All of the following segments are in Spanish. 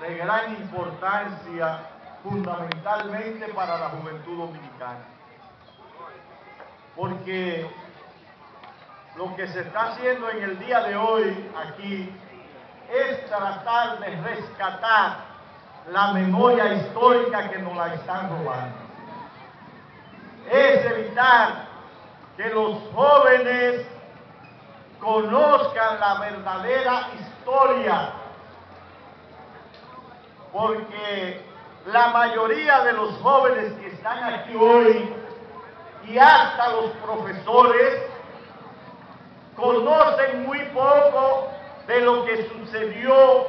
de gran importancia fundamentalmente para la juventud dominicana. Porque lo que se está haciendo en el día de hoy aquí es tratar de rescatar la memoria histórica que nos la están robando. Es evitar que los jóvenes conozcan la verdadera historia, porque la mayoría de los jóvenes que están aquí hoy y hasta los profesores conocen muy poco de lo que sucedió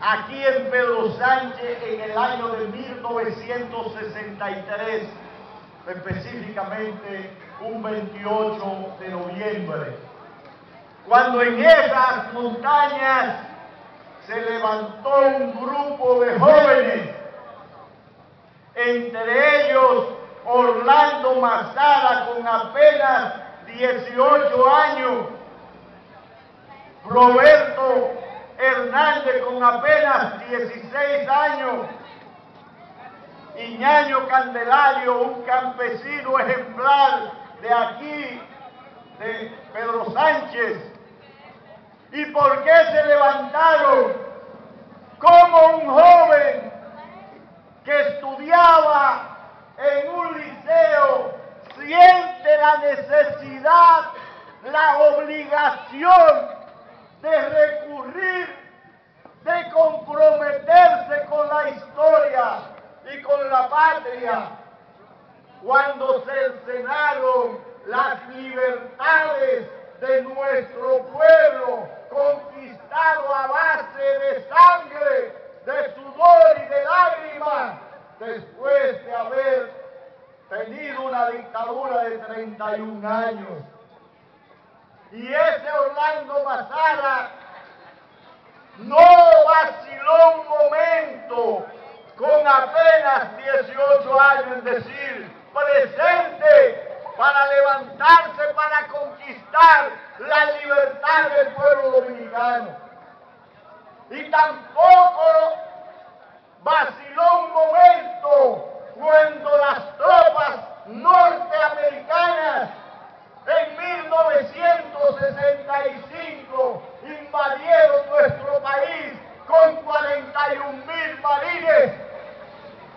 aquí en Pedro Sánchez en el año de 1963, específicamente un 28 de noviembre, cuando en esas montañas se levantó un grupo de jóvenes, entre ellos Orlando Mazara con apenas 18 años, Roberto Hernández con apenas 16 años, Iñaño Candelario, un campesino ejemplar de aquí, de Pedro Sánchez. ¿Y por qué se levantaron? Como un joven que estudiaba en un liceo siente la necesidad, la obligación de recurrir, de comprometerse con la historia y con la patria. Cuando se enseñaron las libertades de nuestro pueblo, 41 años. Y ese Orlando Mazara no vaciló un momento con apenas 18 años en decir presente para levantarse, para conquistar la libertad del pueblo dominicano. Y tampoco vaciló un momento cuando las tropas norteamericanas en 1965 invadieron nuestro país con 41 mil marines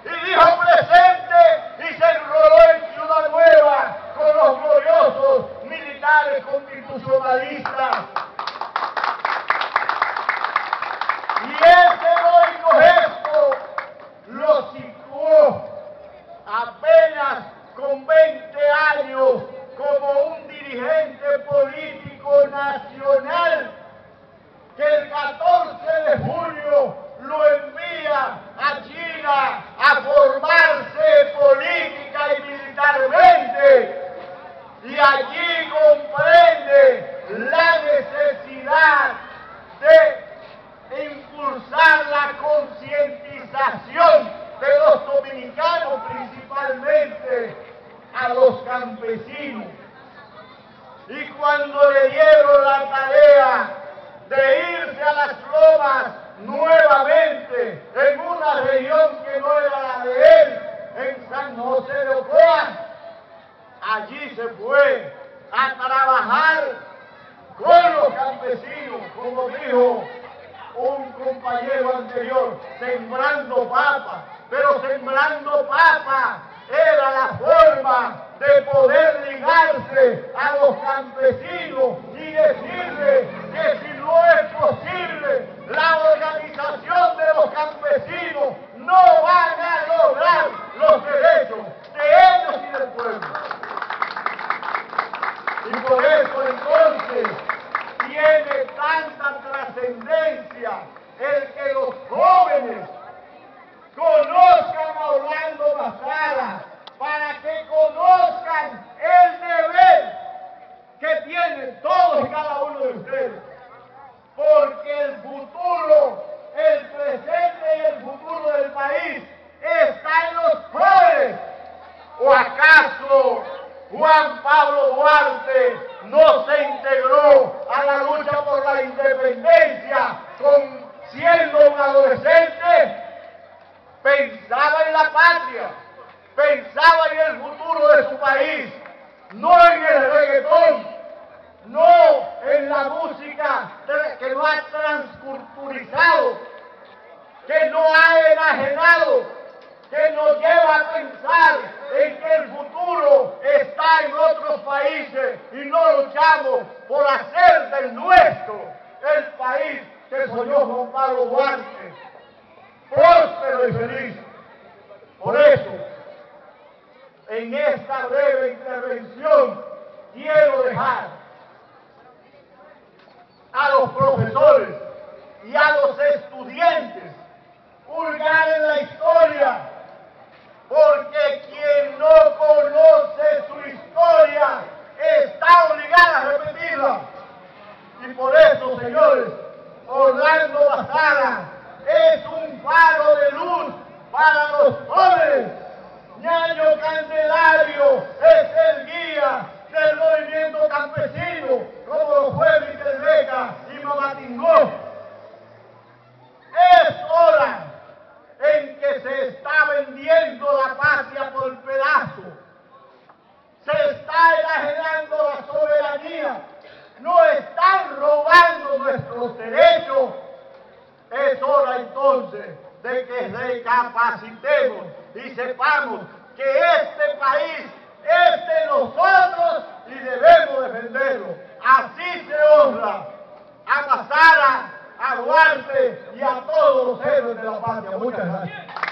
y dijo presente y se enroló en Ciudad Nueva con los gloriosos militares constitucionalistas. Y ese heroico gesto lo situó apenas con 20 años como un dirigente político nacional que el 14 de julio lo envía a China a formarse política y militarmente y allí comprende la necesidad de la concientización de los dominicanos principalmente a los campesinos. Y cuando le dieron la tarea de irse a las lomas nuevamente en una región que no era la de él, en San José de Ocoa, allí se fue a trabajar con los campesinos, como dijo un compañero anterior, sembrando papa, pero sembrando papa era la forma de poder ligarse a los campesinos y decirles que si no es posible, la organización de los campesinos no van a lograr los derechos de ellos y del pueblo. Y por eso entonces tiene tanta trascendencia el que los jóvenes conozcan a Orlando Mazara para que conozcan el deber que tienen todos y cada uno de ustedes. Porque el futuro, el presente y el futuro del país está en los jóvenes. ¿O acaso Juan Pablo Duarte no se integró a la lucha por la independencia con 100 un adolescente, pensaba en la patria, pensaba en el futuro de su país, no en el reggaetón, no en la música que no ha transculturizado, que no ha enajenado, que nos lleva a pensar en que el futuro está en otros países y no luchamos por hacer del nuestro el país que soñó Juan Pablo Duarte, próspero y feliz. Por eso, en esta breve intervención quiero dejar a los profesores y a los estudiantes pulgar en la historia, porque quien no conoce su historia está obligada a repetirla. Y por eso, señores, Orlando Bazara es un faro de luz para los jóvenes. Ñaño Candelario es el guía del movimiento campesino, como lo fue Miguel Vega y Mamatingó. Es hora en que se está vendiendo la patria por pedazo. Se está enajenando la soberanía. No están robando nuestros derechos. Es hora entonces de recapacitemos y sepamos que este país es de nosotros y debemos defenderlo. Así se honra a Pasara, a Duarte y a todos los héroes de la patria. Muchas gracias.